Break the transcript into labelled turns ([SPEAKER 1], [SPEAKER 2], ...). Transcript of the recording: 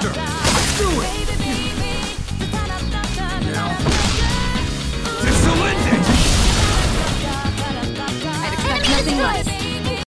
[SPEAKER 1] faster! Do it! Now... This'll!
[SPEAKER 2] I'd expect nothing less.